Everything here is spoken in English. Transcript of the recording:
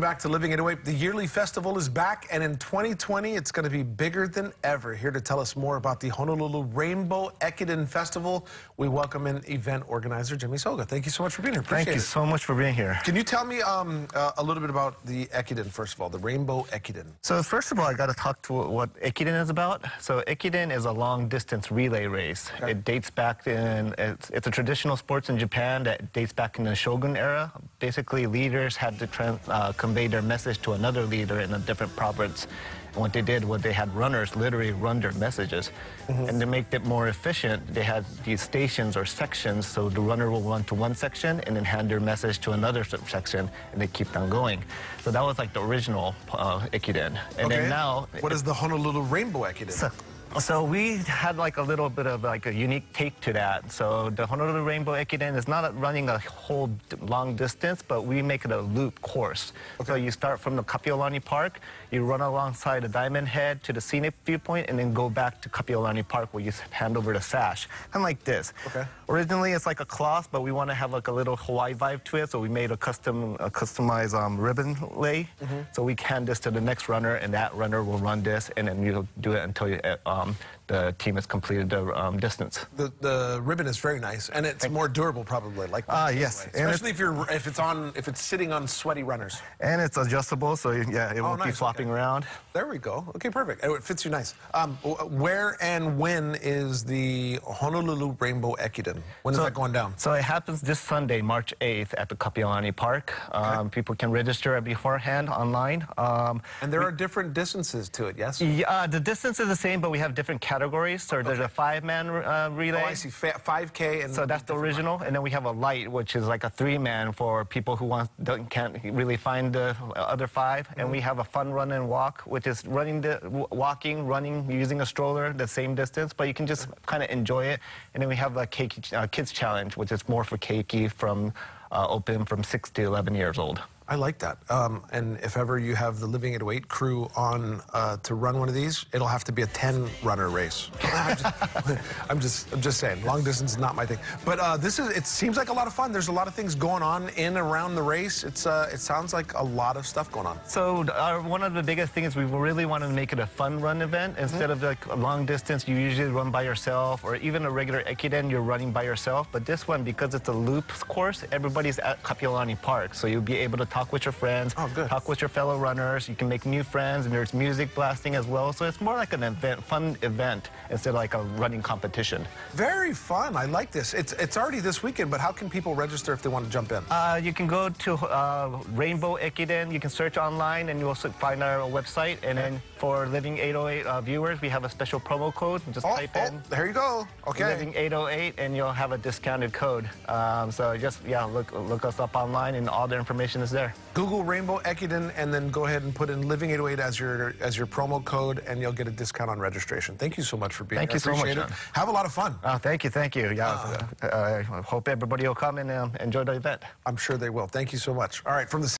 Welcome back to Living 808. The yearly festival is back, and in 2020, it's going to be bigger than ever. Here to tell us more about the Honolulu Rainbow Ekiden Festival, we welcome in event organizer Jimmy Soga. Thank you so much for being here. Appreciate Thank you it. so much for being here. Can you tell me um, uh, a little bit about the Ekiden, first of all, the Rainbow Ekiden? So first of all, I got to talk to what Ekiden is about. So Ekiden is a long-distance relay race. Okay. It dates back in, it's, it's a traditional sports in Japan that dates back in the Shogun era. Basically, leaders had to trans, uh, convey their message to another leader in a different province. And what they did was they had runners literally run their messages. And to make it more efficient, they had these stations or sections. So the runner will run to one section and then hand their message to another section, and they keep on going. So that was like the original uh, Ekiden. And Okay. then now, What is the Honolulu Rainbow Ekiden? So, we had like a little bit of like a unique take to that. So the Honolulu Rainbow Ekiden is not running a whole long distance, but we make it a loop course. So you start from the Kapiolani Park, you run alongside the Diamond Head to the scenic viewpoint, and then go back to Kapiolani Park where you hand over the sash. Kind of like this. Okay. Originally it's like a cloth, but we want to have like a little Hawaii vibe to it, so we made a custom, a customized um, ribbon lei. So we hand this to the next runner, and that runner will run this, and then you'll do it until you, uh, um, the team has completed the um, distance. The, the ribbon is very nice, and it's more durable, probably. Like Ah, that, yes. anyway. Especially if you're if it's on if it's sitting on sweaty runners. And it's adjustable, so yeah, it won't Oh, nice, be flopping okay. around. There we go. Okay, perfect. Oh, It fits you nice. Um, where and when is the Honolulu Rainbow Ekiden? When is that going down? So it happens this Sunday, March 8th, at the Kapiolani Park. Um, People can register beforehand online. Um, And there are different distances to it, yes? yeah, uh, the distance is the same, but we have different categories. So there's a five-man uh, relay. Oh, I see. Fa- 5K and So that's the original, and then we have a light, which is like a three-man for people who want don't, can't really find the other five. And we have a fun run and walk, which is running the walking, running using a stroller, the same distance, but you can just kind of enjoy it. And then we have a Keiki, uh, kids challenge, which is more for Keiki from uh, open from six to 11 years old. I like that. Um, and if ever you have the Living 808 crew on uh, to run one of these, it'll have to be a 10 runner race. I'm, just, I'm just, I'm just saying, long distance is not my thing. But uh, this is, it seems like a lot of fun. There's a lot of things going on in around the race. It's, uh, it sounds like a lot of stuff going on. So our, one of the biggest things we really want to make it a fun run event. Instead of like a long distance, you usually run by yourself, or even a regular Ekiden, you're running by yourself. But this one, because it's a loop course, everybody's at Kapiolani Park, so you'll be able to talk with your friends, Oh, good. talk with your fellow runners. You can make new friends, and there's music blasting as well. So it's more like an event, fun event, instead of like a running competition. Very fun. I like this. It's, it's already this weekend, but how can people register if they want to jump in? Uh, you can go to uh, Rainbow Ekiden. You can search online, and you'll find our website. And then for Living 808 uh, viewers, we have a special promo code. Just Oh, type oh, in there you go. Okay. Living 808, and you'll have a discounted code. Um, so just yeah, look look us up online, and all the information is there. Google Rainbow Ekiden and then go ahead and put in Living 808 as your as your promo code and you'll get a discount on registration. Thank you so much for being Thank here. Thank you so much, it. Have a lot of fun. Uh, thank you, thank you. Yeah, Ah. uh, I hope everybody will come and um, enjoy the event. I'm sure they will. Thank you so much. All right, from the